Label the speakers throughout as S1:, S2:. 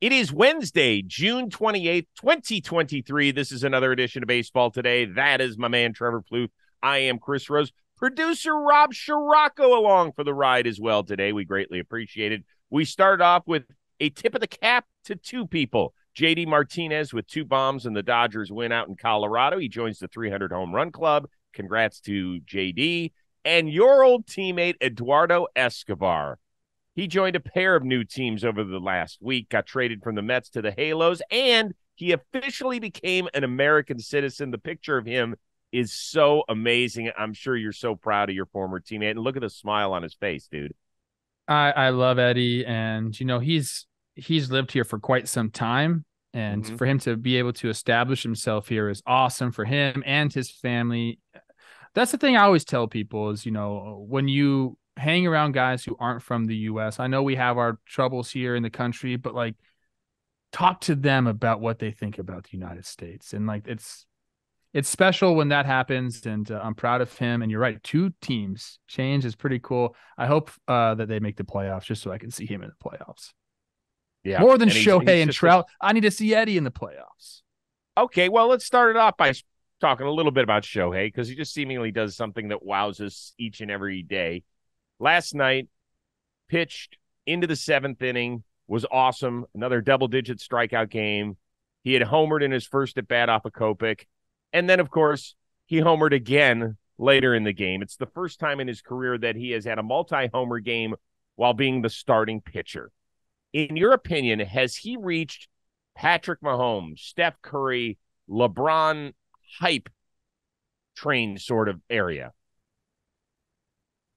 S1: It is Wednesday, June 28th, 2023. This is another edition of Baseball Today. That is my man, Trevor Plouffe. I am Chris Rose. Producer Rob Scirocco along for the ride as well today. We greatly appreciate it. We start off with a tip of the cap to two people. JD Martinez with two bombs and the Dodgers win out in Colorado. He joins the 300 home run club. Congrats to JD. And your old teammate, Eduardo Escobar he joined a pair of new teams over the last week, got traded from the Mets to the Halos, and he officially became an American citizen. The picture of him is so amazing. I'm sure you're so proud of your former teammate. And look at the smile on his face, dude.
S2: I, I love Eddie, and you know he's he's lived here for quite some time, and mm-hmm. for him to be able to establish himself here is awesome for him and his family. That's the thing I always tell people is you know when you hang around guys who aren't from the US. I know we have our troubles here in the country, but like talk to them about what they think about the United States. And like it's it's special when that happens and uh, I'm proud of him and you're right, two teams change is pretty cool. I hope uh, that they make the playoffs just so I can see him in the playoffs. Yeah. More than and Shohei he's, he's and Trout, a... I need to see Eddie in the playoffs.
S1: Okay, well, let's start it off by talking a little bit about Shohei because he just seemingly does something that wows us each and every day last night pitched into the seventh inning was awesome. Another double digit strikeout game. He had homered in his first at bat off of Kopech. And then, of course, he homered again later in the game. It's the first time in his career that he has had a multi homer game while being the starting pitcher. In your opinion, has he reached Patrick Mahomes, Steph Curry, LeBron hype train sort of area?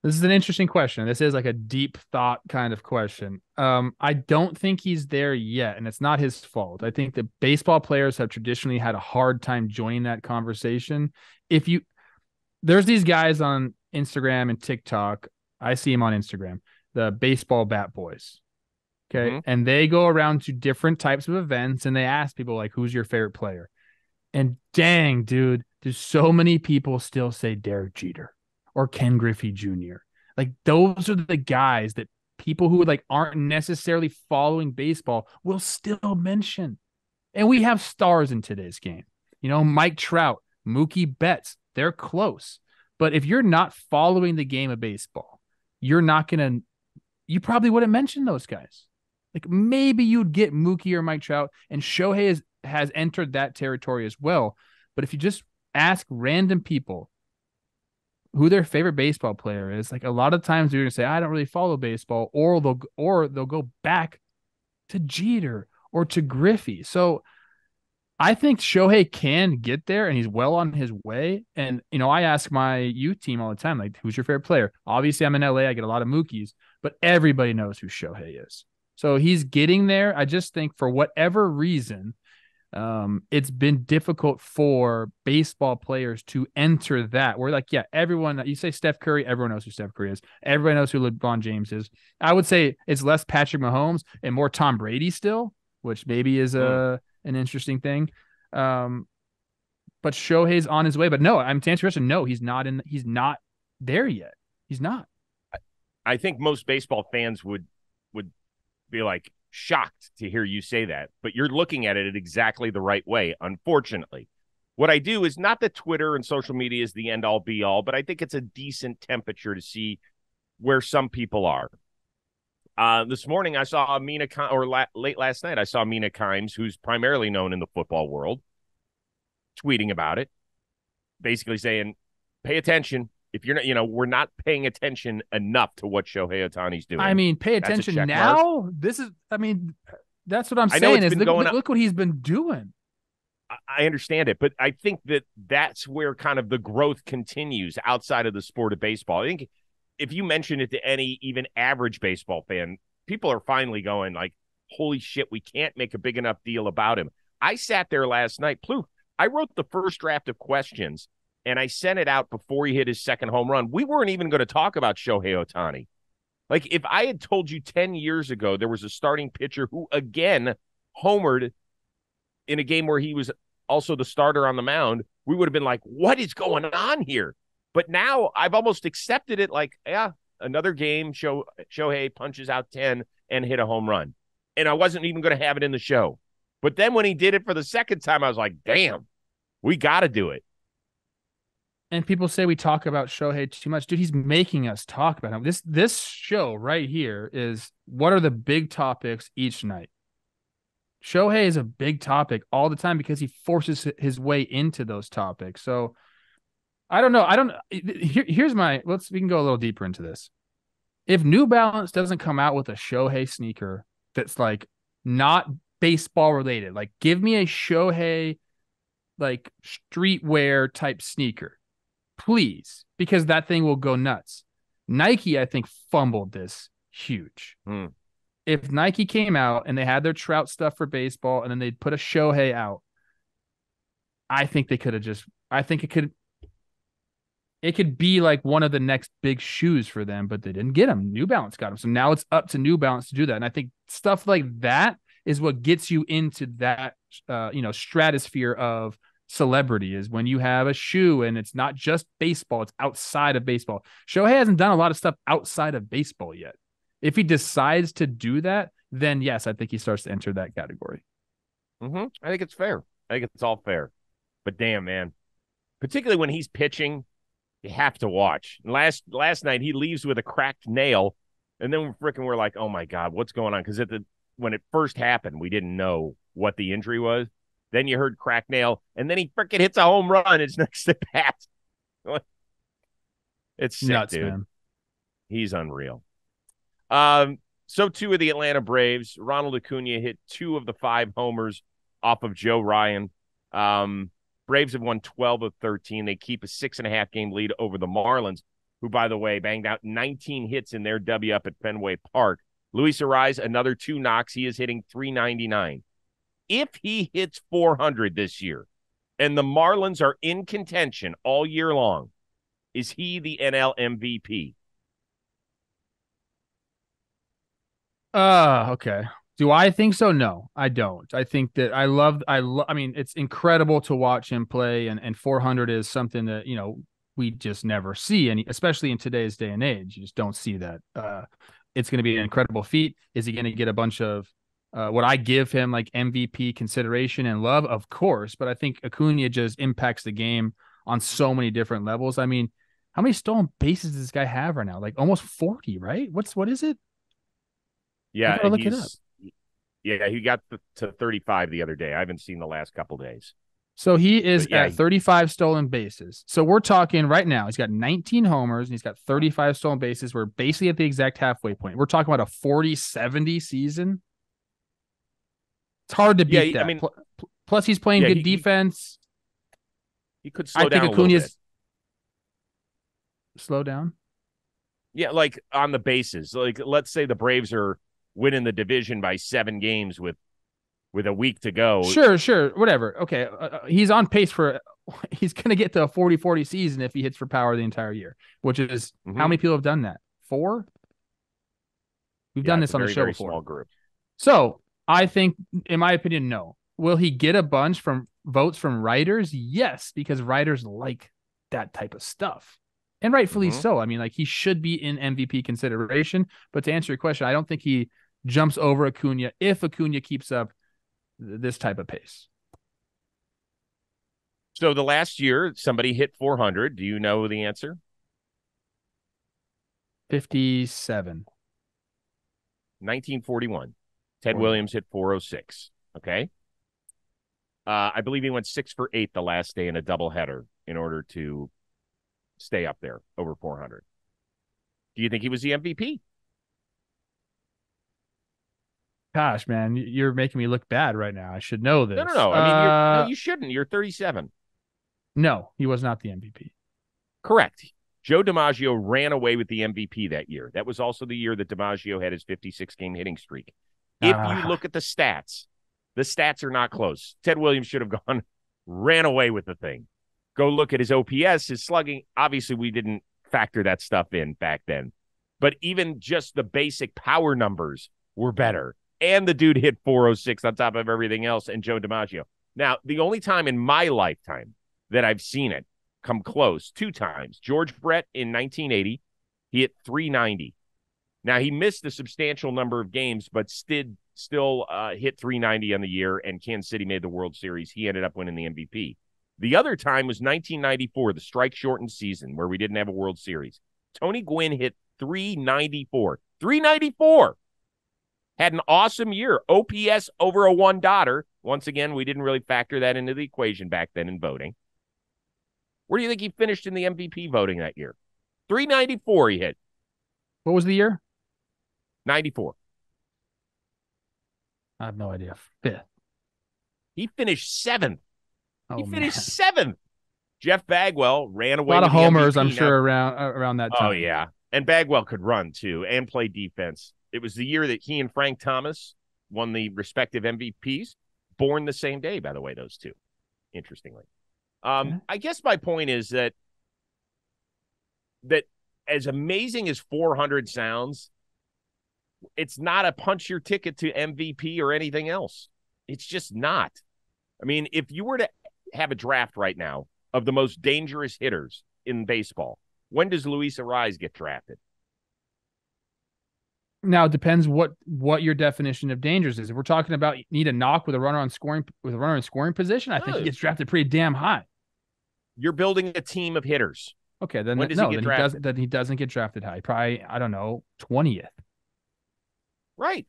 S2: This is an interesting question. This is like a deep thought kind of question. Um, I don't think he's there yet, and it's not his fault. I think that baseball players have traditionally had a hard time joining that conversation. If you there's these guys on Instagram and TikTok, I see them on Instagram, the baseball bat boys. Okay. Mm-hmm. And they go around to different types of events and they ask people like, who's your favorite player? And dang, dude, there's so many people still say Derek Jeter or Ken Griffey Jr. Like those are the guys that people who like aren't necessarily following baseball will still mention. And we have stars in today's game. You know, Mike Trout, Mookie Betts, they're close. But if you're not following the game of baseball, you're not going to, you probably wouldn't mention those guys. Like maybe you'd get Mookie or Mike Trout, and Shohei has, has entered that territory as well. But if you just ask random people who their favorite baseball player is. Like a lot of times you're gonna say, I don't really follow baseball, or they'll or they'll go back to Jeter or to Griffey. So I think Shohei can get there and he's well on his way. And you know, I ask my youth team all the time, like, who's your favorite player? Obviously, I'm in LA, I get a lot of Mookies, but everybody knows who Shohei is. So he's getting there. I just think for whatever reason, um, it's been difficult for baseball players to enter that. We're like, yeah, everyone, you say Steph Curry, everyone knows who Steph Curry is. Everybody knows who LeBron James is. I would say it's less Patrick Mahomes and more Tom Brady still, which maybe is a mm. an interesting thing. Um, but Shohei's on his way. But no, I'm to answer your question. No, he's not in. He's not there yet. He's not.
S1: I think most baseball fans would would be like, shocked to hear you say that, but you're looking at it exactly the right way, unfortunately. What I do is not that Twitter and social media is the end all be all, but I think it's a decent temperature to see where some people are. Uh, this morning, I saw Mina, or la- late last night, I saw Mina Kimes, who's primarily known in the football world, tweeting about it, basically saying, pay attention if you're not, you know, we're not paying attention enough to what Shohei Ohtani's doing.
S2: I mean, pay attention now. Mark. This is, I mean, that's what I'm saying. Is look, look, look, what he's been doing.
S1: I understand it, but I think that that's where kind of the growth continues outside of the sport of baseball. I think if you mention it to any even average baseball fan, people are finally going like, "Holy shit, we can't make a big enough deal about him." I sat there last night, Plouffe. I wrote the first draft of questions and I sent it out before he hit his second home run. We weren't even going to talk about Shohei Ohtani. Like if I had told you 10 years ago there was a starting pitcher who again homered in a game where he was also the starter on the mound, we would have been like, what is going on here? But now I've almost accepted it like, yeah, another game, Show Shohei punches out 10 and hit a home run. and I wasn't even going to have it in the show. But then when he did it for the second time, I was like, damn, we got to do it.
S2: And people say we talk about Shohei too much. Dude, he's making us talk about him. This this show right here is what are the big topics each night? Shohei is a big topic all the time because he forces his way into those topics. So I don't know. I don't here, here's my let's we can go a little deeper into this. If New Balance doesn't come out with a Shohei sneaker that's like not baseball related, like give me a Shohei like streetwear type sneaker, please, because that thing will go nuts. Nike, I think, fumbled this huge.
S1: Hmm.
S2: If Nike came out and they had their Trout stuff for baseball and then they'd put a Shohei out, I think they could have just, I think it could, it could be like one of the next big shoes for them, but they didn't get them. New Balance got them. So now it's up to New Balance to do that. And I think stuff like that is what gets you into that, uh, you know, stratosphere of celebrity is when you have a shoe and it's not just baseball, it's outside of baseball. Shohei hasn't done a lot of stuff outside of baseball yet. If he decides to do that, then yes, I think he starts to enter that category.
S1: Mm-hmm. I think it's fair. I think it's all fair. But damn, man, particularly when he's pitching, you have to watch. Last last night he leaves with a cracked nail, and then we're freaking we're like, oh my god, what's going on? Because the when it first happened, we didn't know what the injury was. Then you heard crack nail, and then he freaking hits a home run. It's next to bat. It's sick,
S2: Nuts,
S1: dude.
S2: man.
S1: He's unreal. Um, so two of the Atlanta Braves. Ronald Acuna hit two of the five homers off of Joe Ryan. Um, Braves have won 12 of 13. They keep a six and a half game lead over the Marlins, who, by the way, banged out 19 hits in their W up at Fenway Park. Luis Arraez, another two knocks. He is hitting 399. If he hits 400 this year and the Marlins are in contention all year long, is he the NL MVP?
S2: Uh, okay. Do I think so? No, I don't. I think that I love, I love, I mean, it's incredible to watch him play, and, and 400 is something that, you know, we just never see, and especially in today's day and age, you just don't see that. Uh, it's going to be an incredible feat. Is he going to get a bunch of uh, what I give him like MVP consideration and love? Of course, but I think Acuna just impacts the game on so many different levels. I mean, how many stolen bases does this guy have right now? Like almost 40, right? What's what is it?
S1: Yeah,
S2: look it
S1: he's- Yeah, he got to 35 the other day. I haven't seen the last couple days.
S2: So he is
S1: yeah,
S2: at
S1: he-
S2: 35 stolen bases. So we're talking right now. He's got 19 homers and he's got 35 stolen bases. We're basically at the exact halfway point. We're talking about a 40 70 season. It's hard to beat
S1: Yeah, he- I
S2: that.
S1: mean-
S2: Pl- pl- Plus, he's playing
S1: Yeah,
S2: good
S1: he- he-
S2: defense.
S1: He could slow
S2: I
S1: down
S2: think
S1: a little bit.
S2: Acuna's slow down.
S1: Yeah, like on the bases. Like let's say the Braves are winning the division by seven games with with a week to go.
S2: Sure, sure, whatever. Okay, uh, uh, he's on pace for. He's going to get to a 40-40 season if he hits for power the entire year, which is
S1: Mhm.
S2: how many people have done that? Four. We've
S1: Yeah,
S2: done this on the show
S1: very
S2: before.
S1: Small group.
S2: So I think, in my opinion, no. Will he get a bunch from votes from writers? Yes, because writers like that type of stuff. And rightfully
S1: Mhm.
S2: so. I mean, like he should be in MVP consideration. But to answer your question, I don't think he jumps over Acuna if Acuna keeps up th- this type of pace.
S1: So the last year somebody hit 400. Do you know the answer?
S2: 57.
S1: 1941. Ted
S2: 41.
S1: Williams hit 406. Okay. Uh, I believe he went six for eight the last day in a doubleheader in order to stay up there over 400. Do you think he was the MVP?
S2: Gosh, man, you're making me look bad right now. I should know this.
S1: No, no, no. I mean, you're,
S2: Uh,
S1: no, you shouldn't. You're 37.
S2: no, he was not the MVP.
S1: Correct. Joe DiMaggio ran away with the MVP that year. That was also the year that DiMaggio had his 56 game hitting streak. If
S2: Ah.
S1: you look at the stats, the stats are not close. Ted Williams should have gone, ran away with the thing. Go look at his OPS, his slugging. Obviously, we didn't factor that stuff in back then. But even just the basic power numbers were better. And the dude hit 406 on top of everything else, and Joe DiMaggio. Now, the only time in my lifetime that I've seen it come close two times. George Brett in 1980, he hit 390. Now he missed a substantial number of games, but still still uh, hit 390 on the year, and Kansas City made the World Series. He ended up winning the MVP. The other time was 1994, the strike shortened season where we didn't have a World Series. Tony Gwynn hit 394. 394. Had an awesome year. OPS over a one daughter. Once again, we didn't really factor that into the equation back then in voting. Where do you think he finished in the MVP voting that year? 394 he hit.
S2: What was the year?
S1: 94.
S2: I have no idea. Fifth.
S1: He finished seventh.
S2: Oh,
S1: he finished
S2: man.
S1: seventh. Jeff Bagwell ran away.
S2: a lot of homers,
S1: MVP.
S2: I'm sure, around uh, around that time.
S1: Oh yeah, and Bagwell could run too and play defense. It was the year that he and Frank Thomas won the respective MVPs. Born the same day, by the way, those two. Interestingly, um. I guess my point is that that as amazing as 400 sounds, it's not a punch your ticket to MVP or anything else. It's just not. I mean, if you were to have a draft right now of the most dangerous hitters in baseball, when does Luis Arraez get drafted?
S2: Now it depends what what your definition of dangerous is. If we're talking about you need a knock with a runner on scoring with a runner in scoring position, I think he gets drafted pretty damn high.
S1: You're building a team of hitters.
S2: Okay, then
S1: When does he
S2: no,
S1: get
S2: then he doesn't. Then he doesn't get drafted high. Probably I don't know twentieth.
S1: Right.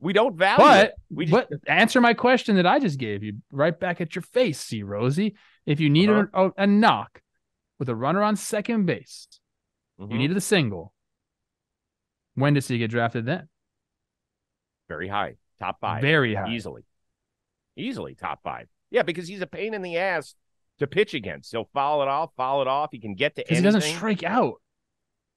S1: We don't value
S2: But
S1: it. We just
S2: but answer my question that I just gave you right back at your face, see Rosie. If you needed
S1: Uh-huh.
S2: a, a knock with a runner on second base,
S1: Mhm.
S2: you needed a single. When does he get drafted then?
S1: very high, top five,
S2: Very high.
S1: easily, easily top five. Yeah, because he's a pain in the ass to pitch against. He'll foul it off, foul it off. He can get to
S2: Because he doesn't strike out.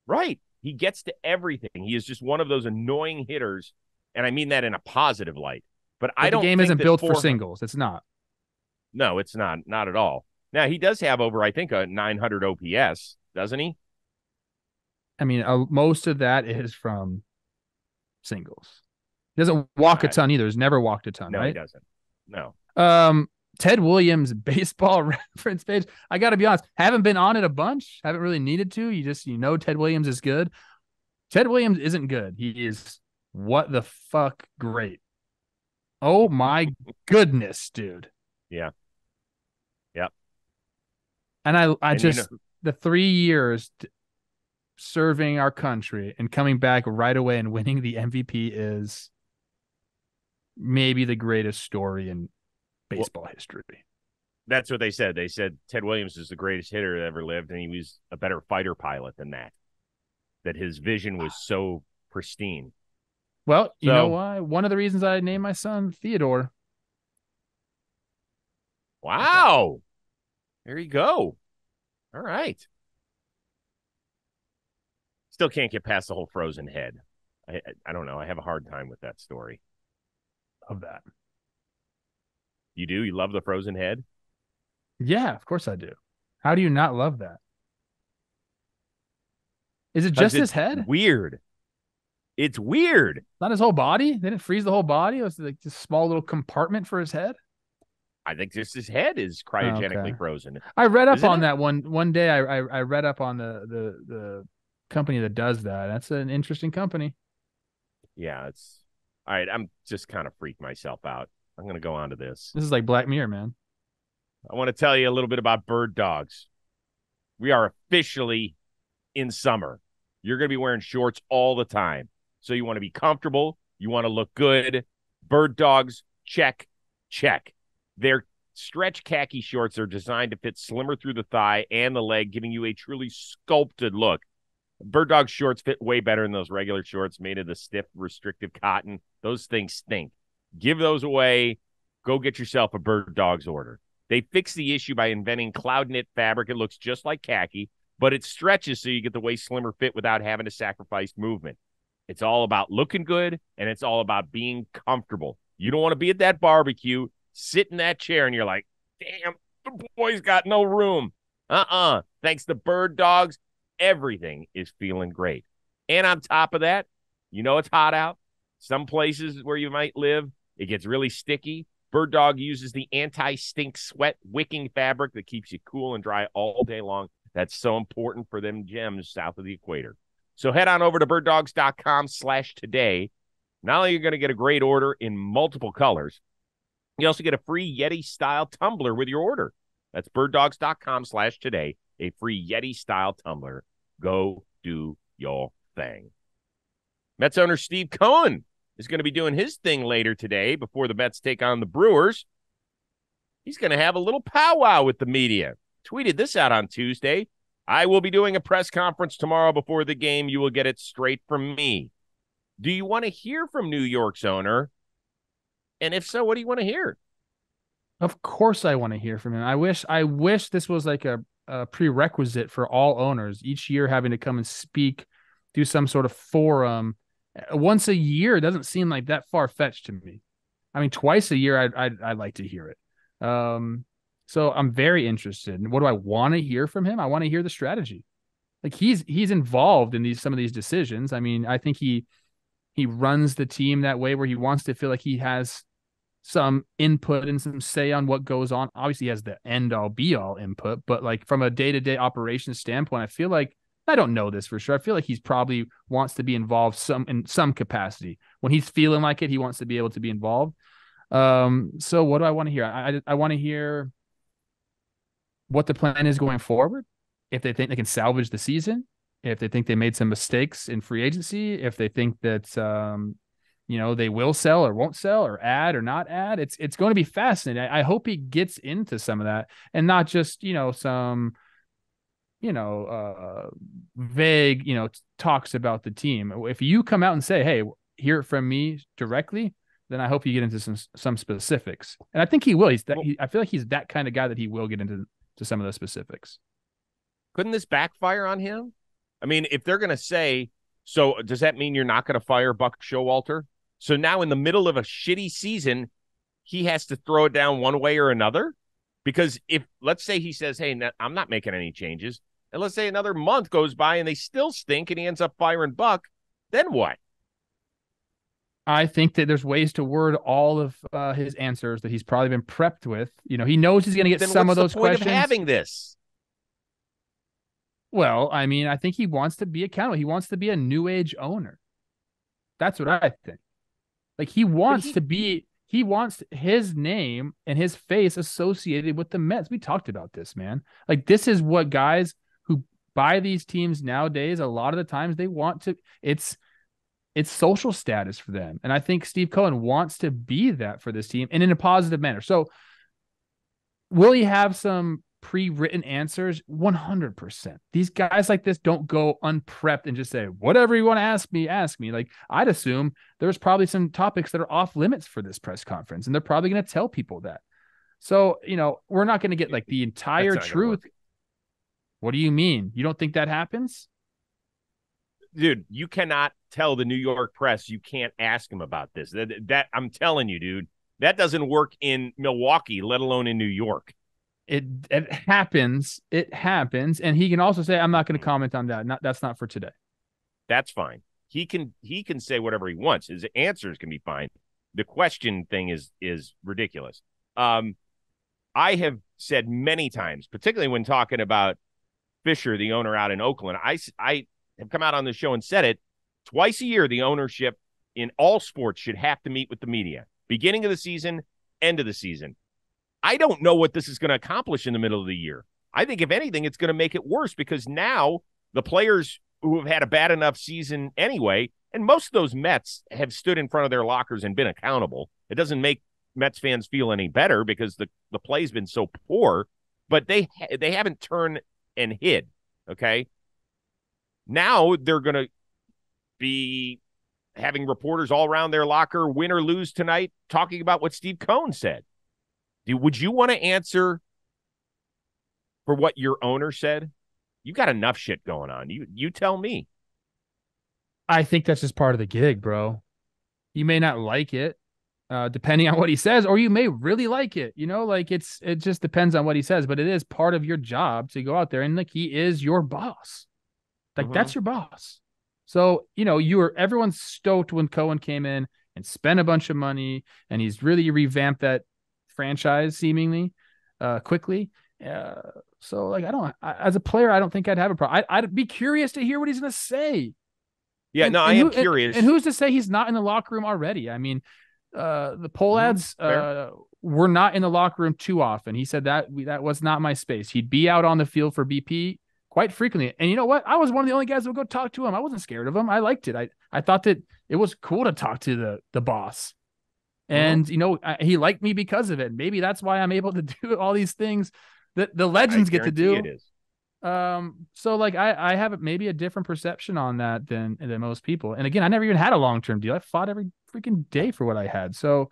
S1: Right. He gets to everything. He is just one of those annoying hitters, and I mean that in a positive light. But, I don't.
S2: the game isn't built for singles. It's not.
S1: No, it's not. Not at all. Now he does have over, I think, a 900 OPS, doesn't he?
S2: I mean, uh, most of that is from singles. He doesn't walk a ton either. He's never walked a ton,
S1: No, he doesn't. No.
S2: Um, Ted Williams baseball reference page. I got to be honest, haven't been on it a bunch. Haven't really needed to. You just you know Ted Williams is good. Ted Williams isn't good. He is what the fuck great. Oh my goodness, dude.
S1: Yeah. Yep.
S2: And I I
S1: And you
S2: just
S1: know-
S2: the three years t- serving our country and coming back right away and winning the MVP is maybe the greatest story in baseball history.
S1: That's what they said. They said Ted Williams is the greatest hitter that ever lived, and he was a better fighter pilot than that. That his vision was so pristine.
S2: Well, you know why? One of the reasons I named my son Theodore.
S1: Wow. There you go. All right. Still can't get past the whole frozen head. I, I I don't know. I have a hard time with that story.
S2: Of that.
S1: You do? You love the frozen head?
S2: Yeah, of course I do. How do you not love that? Is it just his head?
S1: Weird. It's weird.
S2: Not his whole body? They didn't freeze the whole body. It was like this small little compartment for his head.
S1: I think just his head is cryogenically
S2: Okay.
S1: frozen.
S2: I read up
S1: Isn't
S2: on
S1: it?
S2: that one one day. I, I I read up on the the the company that does that. That's an interesting company.
S1: Yeah, it's all right. I'm just kind of freaked myself out. I'm going to go on to this.
S2: This is like Black Mirror, man.
S1: I want to tell you a little bit about bird dogs. We are officially in summer. You're going to be wearing shorts all the time. So you want to be comfortable. You want to look good. Bird dogs, check, check. Their stretch khaki shorts are designed to fit slimmer through the thigh and the leg, giving you a truly sculpted look. Bird dog shorts fit way better than those regular shorts made of the stiff, restrictive cotton. Those things stink. Give those away. Go get yourself a bird dog's order. They fixed the issue by inventing cloud knit fabric. It looks just like khaki, but it stretches so you get the way slimmer fit without having to sacrifice movement. It's all about looking good and it's all about being comfortable. You don't want to be at that barbecue, sit in that chair, and you're like, damn, the boy's got no room. Uh uh Thanks to bird dogs, everything is feeling great. And on top of that, you know it's hot out. Some places where you might live, it gets really sticky. Bird Dog uses the anti stink sweat wicking fabric that keeps you cool and dry all day long. That's so important for them gems south of the equator. So head on over to birddogs.com slash today Not only are you going to get a great order in multiple colors, you also get a free Yeti style tumbler with your order. That's birddogs.com slash today. A free Yeti style tumbler. Go do your thing. Mets owner Steve Cohen is going to be doing his thing later today before the Mets take on the Brewers. He's going to have a little powwow with the media. Tweeted this out on Tuesday. I will be doing a press conference tomorrow before the game. You will get it straight from me. Do you want to hear from New York's owner? And if so, what do you want to hear?
S2: Of course, I want to hear from him. I wish, I wish this was like a, a prerequisite for all owners each year having to come and speak, do some sort of forum once a year. Doesn't seem like that far fetched to me. I mean, twice a year, I'd, I'd, I'd like to hear it. Um, so I'm very interested. And what do I want to hear from him? I want to hear the strategy. Like he's he's involved in these some of these decisions. I mean, I think he he runs the team that way where he wants to feel like he has some input and some say on what goes on. Obviously, he has the end all be all input, but like from a day to day operations standpoint, I feel like I don't know this for sure. I feel like he's probably wants to be involved some in some capacity. When he's feeling like it, he wants to be able to be involved. Um, so what do I want to hear? I I, I want to hear what the plan is going forward. If they think they can salvage the season, if they think they made some mistakes in free agency, if they think that um, you know they will sell or won't sell or add or not add, it's it's going to be fascinating. I, I hope he gets into some of that and not just you know some you know uh, vague you know talks about the team. If you come out and say, "Hey, hear it from me directly," then I hope you get into some some specifics. And I think he will. He's that. He, I feel like he's that kind of guy that he will get into to some of the specifics.
S1: Couldn't this backfire on him? I mean, if they're going to say, so does that mean you're not going to fire Buck Showalter? So now in the middle of a shitty season, he has to throw it down one way or another? Because if, let's say he says, hey, I'm not making any changes, and let's say another month goes by and they still stink and he ends up firing Buck, then what?
S2: I think that there's ways to word all of uh, his answers that he's probably been prepped with. You know, he knows he's going to get
S1: then
S2: some of those
S1: questions.
S2: Of
S1: having this,
S2: well, I mean, I think he wants to be accountable. He wants to be a new age owner. That's what I think. Like he wants he, to be he wants his name and his face associated with the Mets. We talked about this, man. Like this is what guys buy these teams nowadays, a lot of the times they want to it's it's social status for them. And I think Steve Cohen wants to be that for this team and in a positive manner. So will he have some pre-written answers 100% these guys like this don't go unprepped and just say whatever you want to ask me ask me like i'd assume there's probably some topics that are off limits for this press conference and they're probably going to tell people that so you know we're not going to get like the entire truth what do you mean you don't think that happens
S1: dude you cannot tell the new york press you can't ask them about this that, that i'm telling you dude that doesn't work in milwaukee let alone in new york
S2: it it happens. It happens, and he can also say, "I'm not going to comment on that. Not that's not for today."
S1: That's fine. He can he can say whatever he wants. His answers can be fine. The question thing is is ridiculous. Um, I have said many times, particularly when talking about Fisher, the owner out in Oakland. I I have come out on the show and said it twice a year. The ownership in all sports should have to meet with the media, beginning of the season, end of the season. I don't know what this is going to accomplish in the middle of the year. I think, if anything, it's going to make it worse because now the players who have had a bad enough season anyway, and most of those Mets have stood in front of their lockers and been accountable. It doesn't make Mets fans feel any better because the, the play's been so poor, but they they haven't turned and hid. Okay. Now they're going to be having reporters all around their locker, win or lose tonight, talking about what Steve Cohen said. Would you want to answer for what your owner said? You got enough shit going on. You you tell me.
S2: I think that's just part of the gig, bro. You may not like it, uh, depending on what he says, or you may really like it. You know, like it's it just depends on what he says, but it is part of your job to go out there and like he is your boss. Like mm-hmm. that's your boss. So, you know, you were everyone's stoked when Cohen came in and spent a bunch of money and he's really revamped that franchise seemingly uh, quickly. Uh, so like I don't I, as a player I don't think I'd have a problem. I, would be curious to hear what he's going to say.
S1: Yeah,
S2: And-
S1: no,
S2: and
S1: I am
S2: who- and-
S1: curious.
S2: And, who's to say he's not in the locker room already? I mean, uh, the Pohlads
S1: Mm-hmm.
S2: uh, were not in the locker room too often. He said that we, that was not my space. He'd be out on the field for BP quite frequently. And you know what? I was one of the only guys that would go talk to him. I wasn't scared of him. I liked it. I I thought that it was cool to talk to the the boss.
S1: Uh-huh.
S2: And you know, I, he liked me because of it. Maybe that's why I'm able to do all these things that the legends get to do.
S1: It is.
S2: Um, so like I I have maybe a different perception on that than than most people. And again, I never even had a long term deal. I fought every freaking day for what I had. So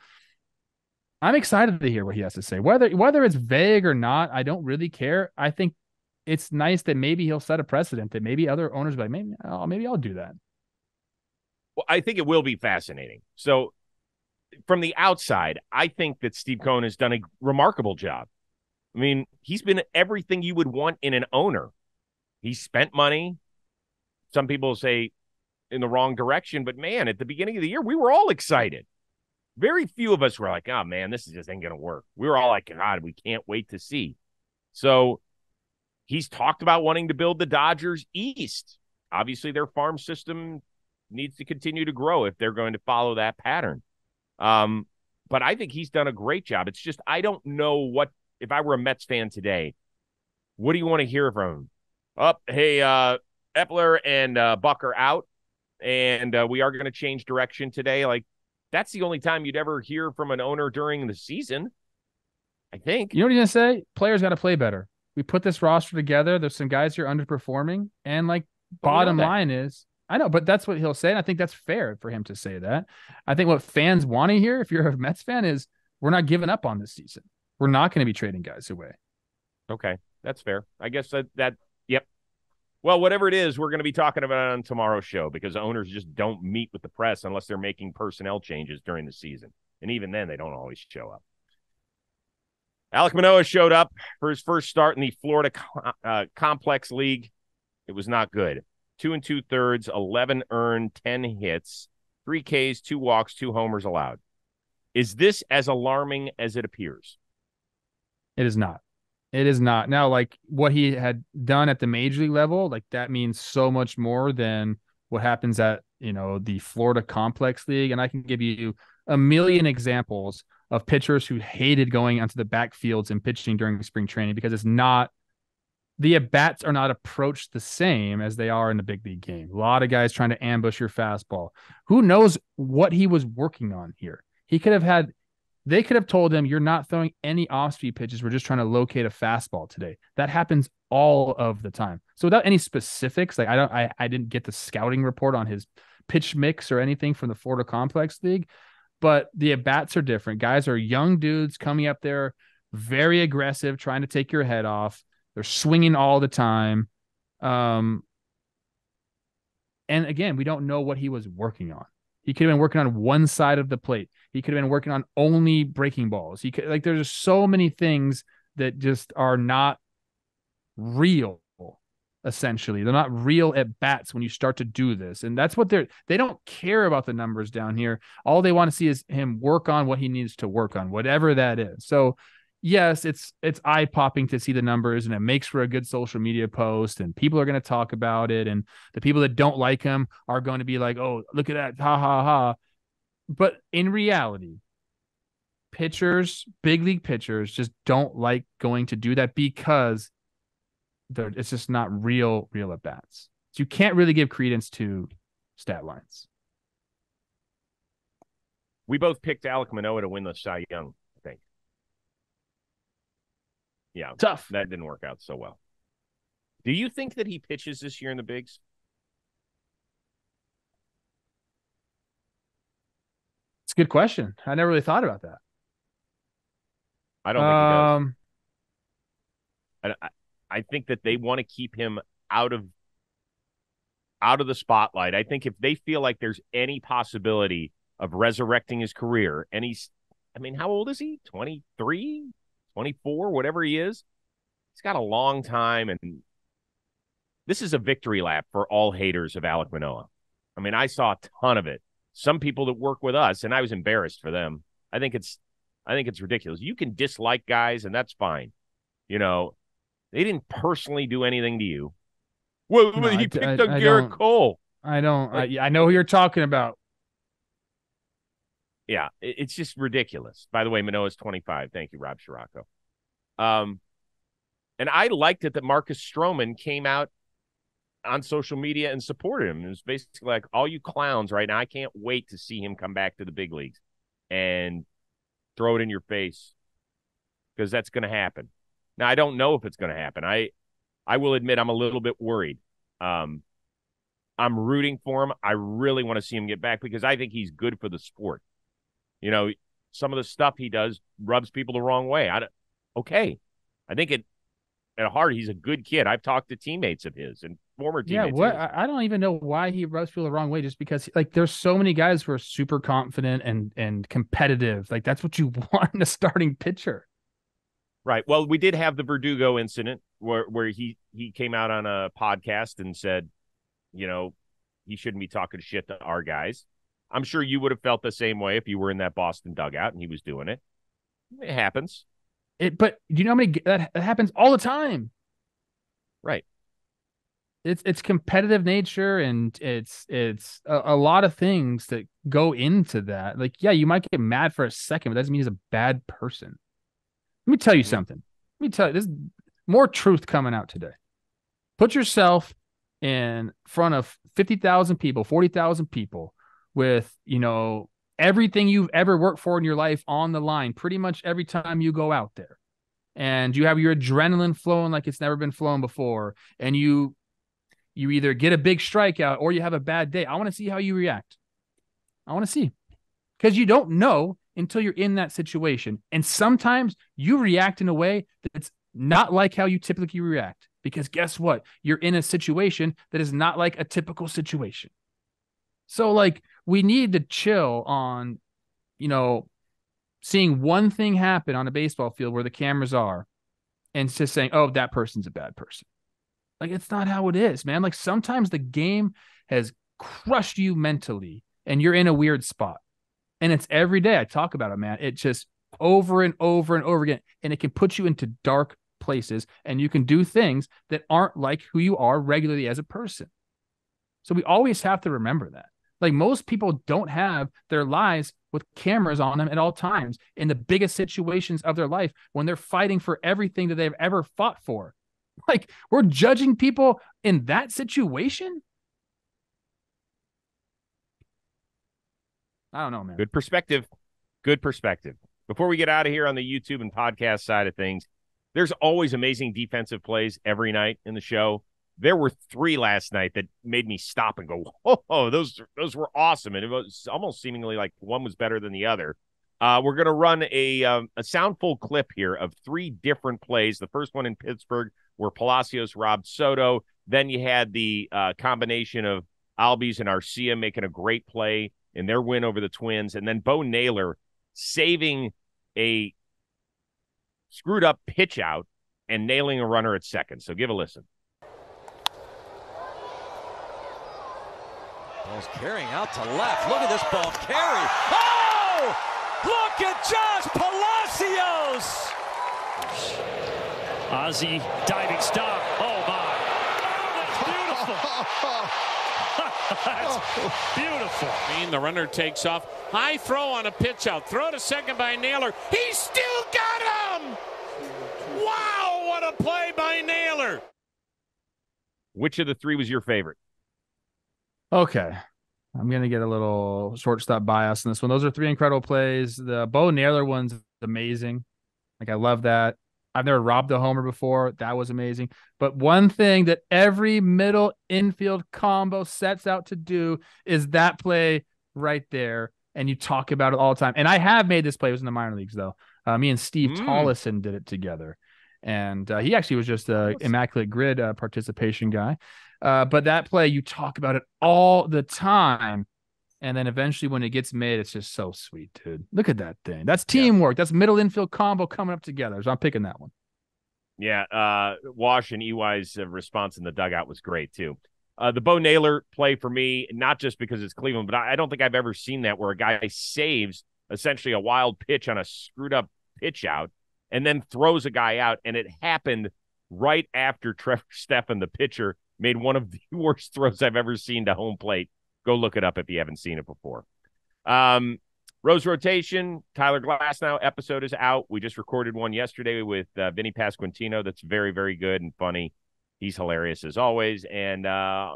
S2: I'm excited to hear what he has to say. Whether whether it's vague or not, I don't really care. I think it's nice that maybe he'll set a precedent that maybe other owners like maybe oh, maybe I'll do that.
S1: Well, I think it will be fascinating. So, from the outside, I think that Steve Cohen has done a remarkable job. I mean, he's been everything you would want in an owner. He spent money. Some people say in the wrong direction, but man, at the beginning of the year, we were all excited. Very few of us were like, oh man, this is just ain't going to work. We were all like, God, we can't wait to see. So, he's talked about wanting to build the Dodgers East. Obviously, their farm system needs to continue to grow if they're going to follow that pattern. Um, but I think he's done a great job. It's just I don't know what if I were a Mets fan today, what do you want to hear from him? Up, hey, uh, Eppler and uh, Buck are out, and uh, we are going to change direction today. Like that's the only time you'd ever hear from an owner during the season. I think.
S2: You know what he's gonna say? Players got to play better. We put this roster together. There's some guys here underperforming, and like
S1: But we know
S2: bottom line is, I know, but that's what he'll say, and I think that's fair for him to say that. I think what fans want to hear, if you're a Mets fan, is we're not giving up on this season. We're not going to be trading guys away.
S1: Okay, that's fair. I guess that that yep. Well, whatever it is, we're going to be talking about on tomorrow's show because owners just don't meet with the press unless they're making personnel changes during the season, and even then, they don't always show up. Alek Manoah showed up for his first start in the Florida uh, Complex League. It was not good. Two and two thirds, eleven earned, ten hits, three Ks, two walks, two homers allowed. Is this as alarming as it appears?
S2: It is not. It is not. Now, like what he had done at the major league level, like that means so much more than what happens at, you know, the Florida Complex League. And I can give you a million examples of pitchers who hated going onto the backfields and pitching during spring training because it's not the at bats are not approached the same as they are in the big league game. A lot of guys trying to ambush your fastball. Who knows what he was working on here? He could have had they could have told him, You're not throwing any off speed pitches. We're just trying to locate a fastball today. That happens all of the time. So, without any specifics, like I don't, I, I didn't get the scouting report on his pitch mix or anything from the Florida Complex League, but the at bats are different. Guys are young dudes coming up there, very aggressive, trying to take your head off. They're swinging all the time. Um, and again, we don't know what he was working on. He could have been working on one side of the plate. He could have been working on only breaking balls. He could like there's just so many things that just are not real essentially. They're not real at bats when you start to do this. And that's what they're they don't care about the numbers down here. All they want to see is him work on what he needs to work on, whatever that is. So yes, it's it's eye popping to see the numbers and it makes for a good social media post and people are going to talk about it and the people that don't like him are going to be like, "Oh, look at that. Ha ha ha." But in reality, pitchers, big league pitchers just don't like going to do that because it's just not real real at bats. So you can't really give credence to stat lines.
S1: We both picked Alek Manoah to win the Cy Young. Yeah,
S2: Tough.
S1: that didn't work out so well. Do you think that he pitches this year in the bigs?
S2: It's a good question. I never really thought about that.
S1: I don't think he does.
S2: Um,
S1: I, I- I think that they want to keep him out of out of the spotlight. I think if they feel like there's any possibility of resurrecting his career, and he's, I mean, how old is he? 23, 24, whatever he is. He's got a long time, and this is a victory lap for all haters of Alek Manoah. I mean, I saw a ton of it. Some people that work with us, and I was embarrassed for them. I think it's, I think it's ridiculous. You can dislike guys, and that's fine. You know, they didn't personally do anything to you. Well,
S2: No,
S1: he
S2: I-
S1: picked
S2: I-
S1: up
S2: I Gerrit
S1: Cole.
S2: I don't. I, I know who you're talking about.
S1: Yeah, it's just ridiculous. By the way, Manoah's 25. Thank you, Rob Scirocco. Um, and I liked it that Marcus Stroman came out on social media and supported him. It was basically like, all you clowns right now, I can't wait to see him come back to the big leagues and throw it in your face because that's going to happen. Now, I don't know if it's going to happen. I, I will admit I'm a little bit worried. Um, I'm rooting for him. I really want to see him get back because I think he's good for the sport. You know, some of the stuff he does rubs people the wrong way. I don't, okay. I think it at heart he's a good kid. I've talked to teammates of his and former teammates.
S2: Yeah, what I don't even know why he rubs people the wrong way. Just because like there's so many guys who are super confident and and competitive. Like that's what you want in a starting pitcher.
S1: Right. Well, we did have the Verdugo incident where where he he came out on a podcast and said, you know, he shouldn't be talking shit to our guys. I'm sure you would have felt the same way if you were in that Boston dugout and he was doing it. It happens.
S2: It, but do you know how many that, that happens all the time?
S1: Right.
S2: It's it's competitive nature and it's it's a, a, lot of things that go into that. Like, yeah, you might get mad for a second, but that doesn't mean he's a bad person. Let me tell you mm-hmm. something. Let me tell you this more truth coming out today. Put yourself in front of 50,000 people, 40,000 people with, you know, everything you've ever worked for in your life on the line pretty much every time you go out there. And you have your adrenaline flowing like it's never been flown before. And you you either get a big strikeout or you have a bad day. I want to see how you react. I want to see. Because you don't know until you're in that situation. And sometimes you react in a way that's not like how you typically react. Because guess what? You're in a situation that is not like a typical situation. So like we need to chill on, you know, seeing one thing happen on a baseball field where the cameras are and just saying, oh, that person's a bad person. Like it's not how it is, man. Like sometimes the game has crushed you mentally and you're in a weird spot. And it's every day I talk about it, man. It just over and over and over again. And it can put you into dark places and you can do things that aren't like who you are regularly as a person. So we always have to remember that. Like most people don't have their lives with cameras on them at all times in the biggest situations of their life when they're fighting for everything that they've ever fought for. Like we're judging people in that situation. I don't know, man.
S1: Good perspective. Good perspective. Before we get out of here on the YouTube and podcast side of things, there's always amazing defensive plays every night in the show there were three last night that made me stop and go, "Oh, those those were awesome!" And it was almost seemingly like one was better than the other. Uh, we're going to run a um, a soundful clip here of three different plays. The first one in Pittsburgh, where Palacios robbed Soto. Then you had the uh, combination of Albies and Arcia making a great play in their win over the Twins, and then Bo Naylor saving a screwed up pitch out and nailing a runner at second. So give a listen.
S3: Ball's carrying out to left. Look at this ball carry. Oh! Look at Josh Palacios!
S4: Ozzy diving stop. Oh my. Oh, that's beautiful. that's beautiful.
S5: Mean the runner takes off. High throw on a pitch out. Throw to second by Naylor. He still got him! Wow, what a play by Naylor.
S1: Which of the three was your favorite?
S2: Okay. I'm gonna get a little shortstop bias in this one. Those are three incredible plays. The Bo Naylor one's amazing. Like I love that. I've never robbed a homer before. That was amazing. But one thing that every middle infield combo sets out to do is that play right there. And you talk about it all the time. And I have made this play. It was in the minor leagues though. Uh, me and Steve mm. Tolleson did it together, and uh, he actually was just an immaculate grid uh, participation guy. Uh, but that play, you talk about it all the time. And then eventually, when it gets made, it's just so sweet, dude. Look at that thing. That's teamwork. Yeah. That's middle infield combo coming up together. So I'm picking that one.
S1: Yeah. Uh, Wash and EY's uh, response in the dugout was great, too. Uh, the Bo Naylor play for me, not just because it's Cleveland, but I, I don't think I've ever seen that where a guy saves essentially a wild pitch on a screwed up pitch out and then throws a guy out. And it happened right after Trevor Stephan, the pitcher, made one of the worst throws I've ever seen to home plate. Go look it up if you haven't seen it before. Um, Rose Rotation, Tyler Glasnow episode is out. We just recorded one yesterday with uh, Vinny Pasquantino that's very, very good and funny. He's hilarious as always. And uh,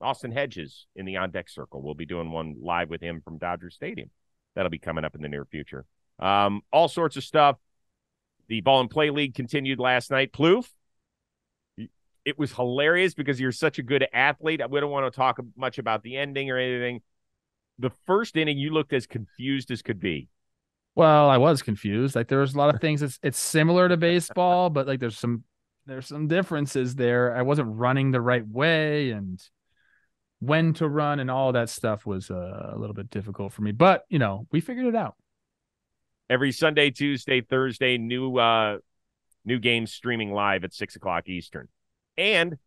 S1: Austin Hedges in the on deck circle. We'll be doing one live with him from Dodger Stadium. That'll be coming up in the near future. Um, all sorts of stuff. The Ball and Play League continued last night. Plouffe, it was hilarious because you're such a good athlete. We don't want to talk much about the ending or anything. The first inning, you looked as confused as could be.
S2: Well, I was confused. Like there was a lot of things. It's it's similar to baseball, but like there's some there's some differences there. I wasn't running the right way, and when to run and all that stuff was uh, a little bit difficult for me. But you know, we figured it out.
S1: Every Sunday, Tuesday, Thursday, new uh new games streaming live at six o'clock Eastern. And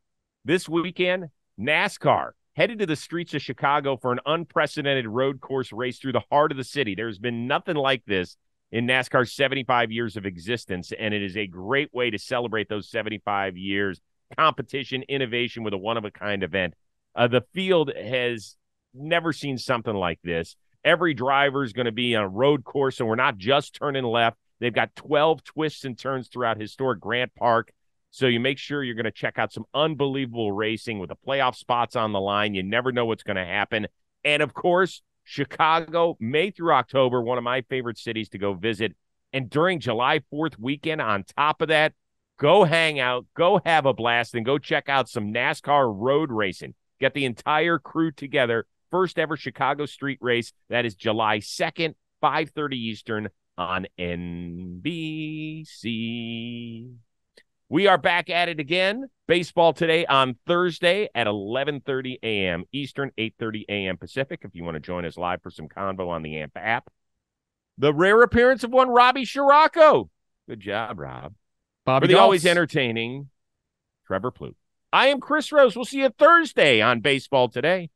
S1: this weekend, NASCAR headed to the streets of Chicago for an unprecedented road course race through the heart of the city. There's been nothing like this in NASCAR's 75 years of existence, and it is a great way to celebrate those 75 years competition, innovation with a one of a kind event. Uh, the field has never seen something like this. Every driver is going to be on a road course, and we're not just turning left. They've got 12 twists and turns throughout historic Grant Park. So you make sure you're going to check out some unbelievable racing with the playoff spots on the line. You never know what's going to happen. And of course, Chicago, May through October, one of my favorite cities to go visit. And during July 4th weekend, on top of that, go hang out, go have a blast, and go check out some NASCAR road racing. Get the entire crew together. First ever Chicago street race. That is July 2nd, 5:30 Eastern on NBC. We are back at it again. Baseball today on Thursday at 11:30 a.m. Eastern, 8:30 a.m. Pacific. If you want to join us live for some convo on the AMP app. The rare appearance of one Robbie Scirocco. Good job, Rob.
S2: Bobby
S1: For the always entertaining Trevor Plouffe. I am Chris Rose. We'll see you Thursday on Baseball Today.